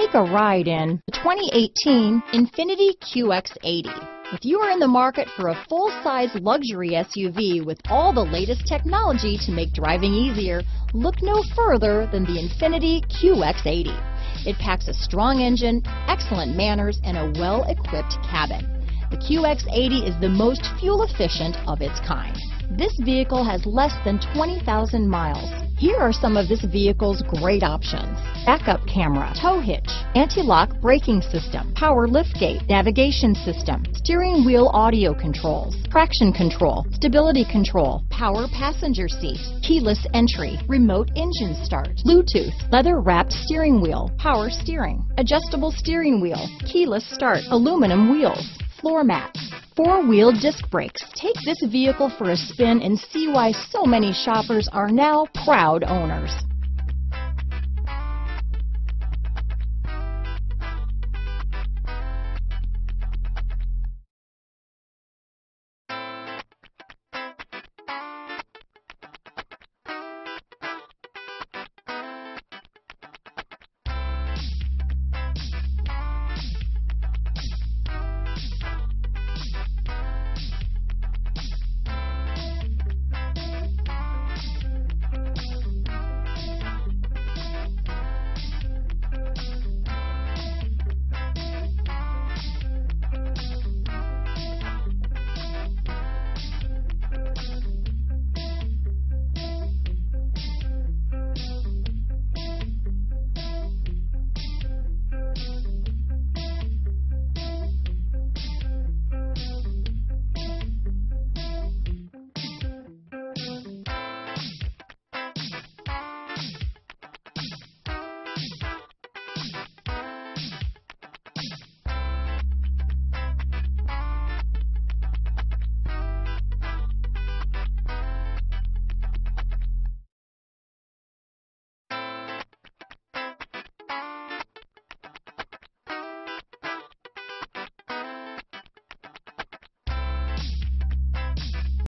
Take a ride in the 2018 Infiniti QX80. If you are in the market for a full-size luxury SUV with all the latest technology to make driving easier, look no further than the Infiniti QX80. It packs a strong engine, excellent manners, and a well-equipped cabin. The QX80 is the most fuel efficient of its kind. This vehicle has less than 20,000 miles. Here are some of this vehicle's great options. Backup camera, tow hitch, anti-lock braking system, power liftgate, navigation system, steering wheel audio controls, traction control, stability control, power passenger seat, keyless entry, remote engine start, Bluetooth, leather wrapped steering wheel, power steering, adjustable steering wheel, keyless start, aluminum wheels, floor mats, four-wheel disc brakes. Take this vehicle for a spin and see why so many shoppers are now proud owners.